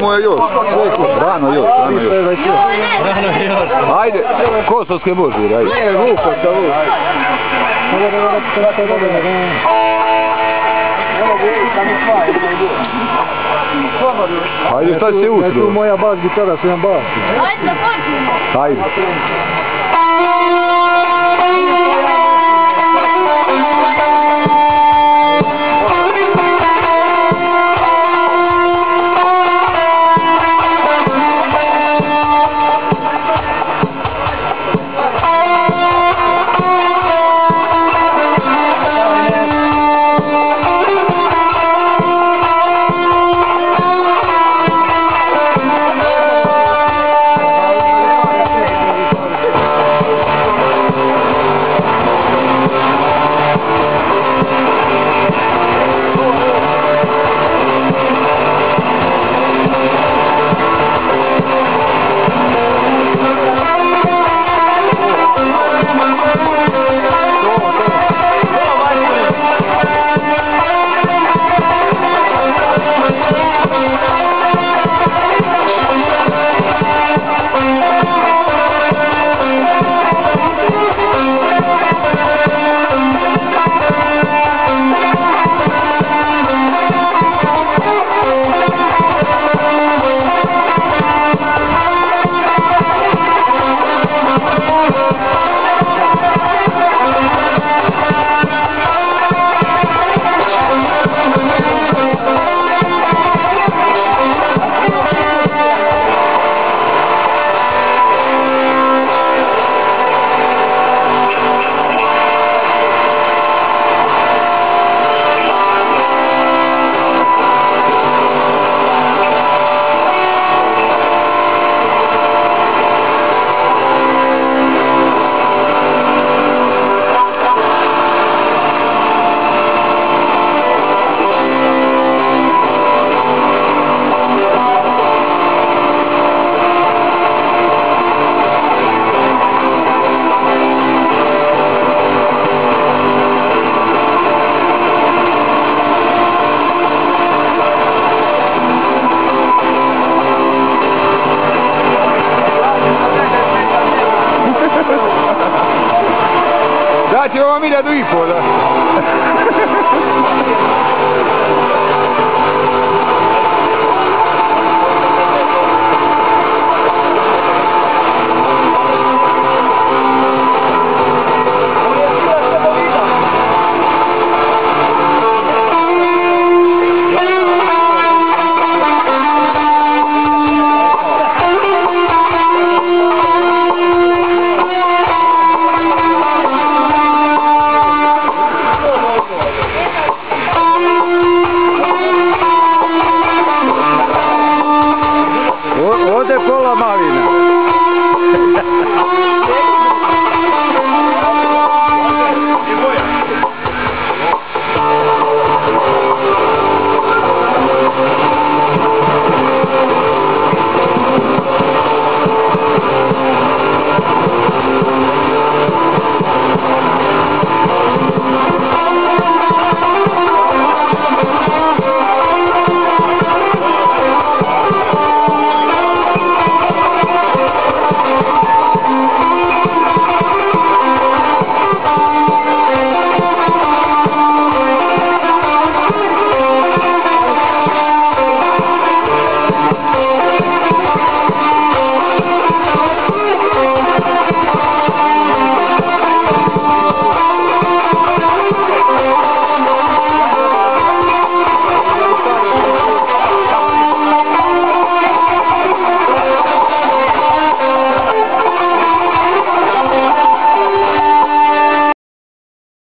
mu je još. Rano još, rano još. Ajde, kosovske božire, ajde. Ne, Vuko, to Vuko. Ajde, šta će se Tu utro? moja bas gitara, sam bas. Ajde da počnemo. Ajde. Ah, ti avevo mica tu